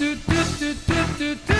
Daytona,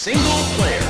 Single player.